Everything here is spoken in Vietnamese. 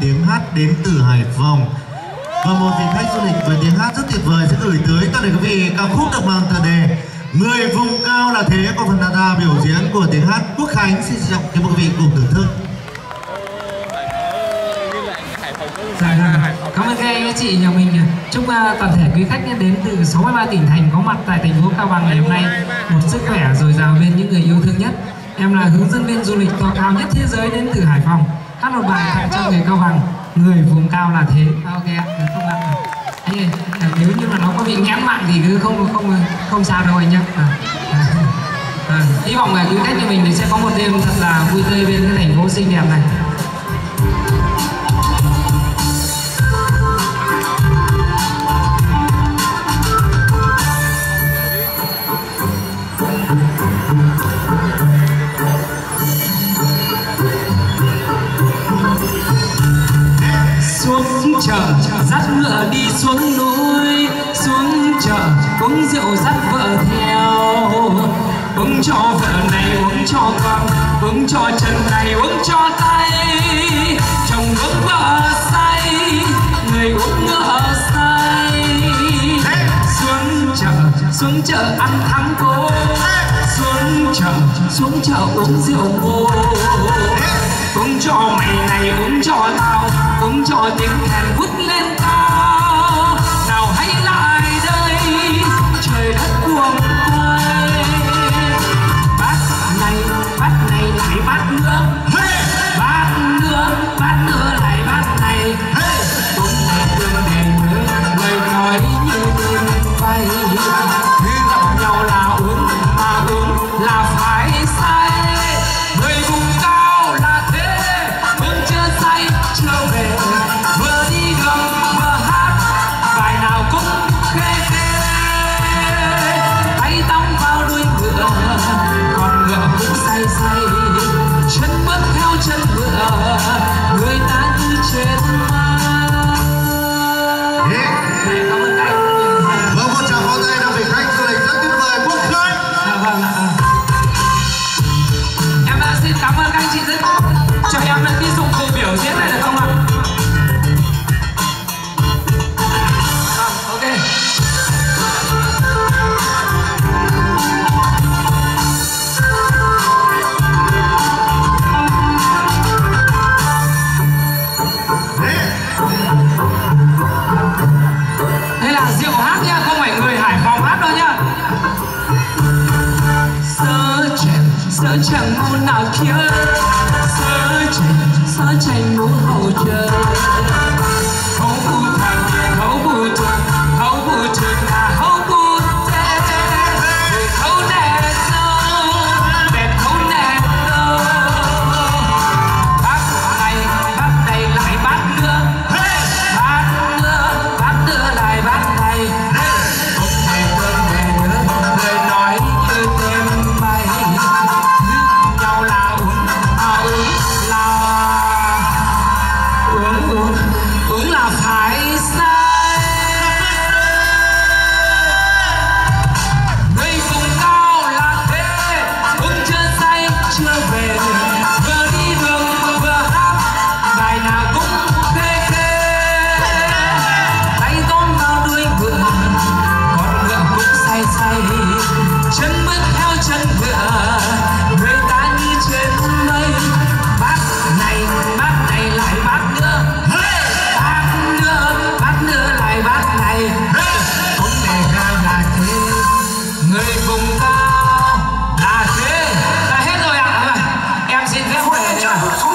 tiếng hát đến từ Hải Phòng và một vị khách du lịch với tiếng hát rất tuyệt vời sẽ gửi tới tất cả quý vị ca khúc được mang tựa đề người vùng cao là thế có phần tham biểu diễn của tiếng hát Quốc Khánh xin trọng kính mời quý vị cùng thưởng thức. Dạ. Vâng. Cảm ơn các anh các chị nhà mình. Chúc à, toàn thể quý khách đến từ 63 tỉnh thành có mặt tại thành phố Cao Bằng ngày hôm nay một sức khỏe dồi dào bên những người yêu thương nhất. Em là hướng dẫn viên du lịch to cao nhất thế giới đến từ Hải Phòng. Hát một bài tặng cho người Cao Bằng. Người vùng cao là thế. À, ok ạ, không ạ? Anh ơi, à, nếu như mà nó có bị ngán mạng thì cứ không không không sao đâu anh nhá À, à, à, hy vọng là quý khách như mình thì sẽ có một đêm thật là vui tươi bên cái thành phố xinh đẹp này. Chợ dắt ngựa đi xuống núi, xuống chợ, uống rượu dắt vợ theo. Uống cho vợ này uống cho con, uống cho chân này uống cho tay. Chồng uống vợ say, người uống ngựa say. Xuống chợ xuống chợ ăn thắng cố xuống chợ xuống chợ uống rượu ngô uống cho mày này, uống cho tao, uống cho tiếng kèn future. John Bertone.